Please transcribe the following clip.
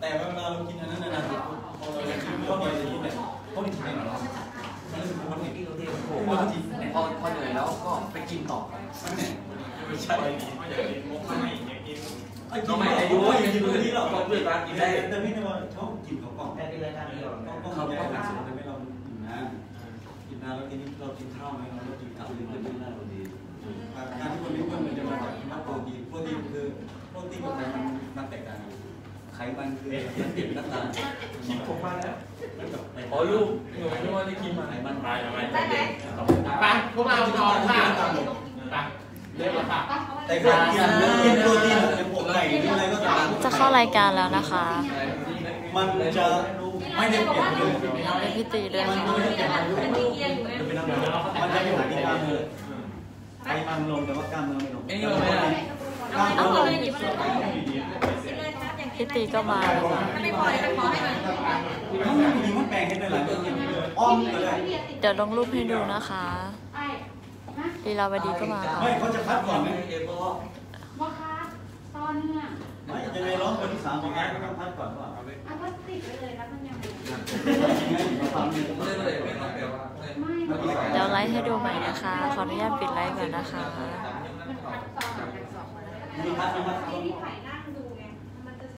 เรากินอันนั้นนะพอเรากินเข้าไปในนี้เนี่ยเขาไม่กินหรอมันรู้สึกว่ามันกินเราเที่ยวโอ้โหจริงพอพอเหนื่อยแล้วก็ไปกินต่อนั่นแหละไม่ใช่ไม่อยากกินมุกไม่อยากกินไอ้กินไม่อายุยังกินตัวนี้หรอกก็เพื่อนร้านกินได้แต่พี่เนี่ยว่าชอบกินของกล่องแต่เป็นรายการนี้หรอต้องต้องทำยังไงสุดแต่ไม่เรากินนะกินนะแล้วทีนี้เรากินข้าวไหมเรากินข้าวหรือไม่กิน คือมันติดน้ำตาลคิดผมมาแล้วอ๋อลูกหนูไม่ว่าได้กินมาไขมันไม่ไม่ได้ไหมไปพวกเรานอนค่ะไปเรียกแล้วค่ะแต่ก็กินกินโปรตีนเป็นอกไก่หรืออะไรก็ตามจะเข้ารายการแล้วนะคะ มันจะไม่ได้เปลี่ยนเลยเป็นพี่ตีด้วยมันค่ะไม่ได้เปลี่ยนเลยเป็นที่เกียร์อยู่ไงมันจะไม่หายที่กล้ามเนื้อไขมันลงแต่ว่ากล้ามเนื้อไม่ลงไอ้นี่เราไม่ได้กล้ามเนื้อ พี่ตีก็มาแล้วค่ะถ้าไม่พอเลยขอให้มันมันมีมันแปลงให้ได้หลายอย่างอ้อมก็ได้เดี๋ยวลงรูปให้ดูนะคะลีลาวดีก็มาค่ะไม่เขาจะคัดก่อนไหมเอฟก็ว่าคะตอนนึงอะไม่ยังไงร้องคนที่สามของงานก็ต้องคัดก่อนว่าอะก็ติดไปเลยแล้วมันยังไงยังไงเราทำเนี่ยไม่ได้เลยไม่ต้องแปลว่าไม่เดี๋ยวไลฟ์ให้ดูใหม่นะคะ ขออนุญาตปิดไลฟ์ก่อนนะคะมันคัดตอนจากสองมาแล้วมีคัดไหมครับที่ถ่ายหน้า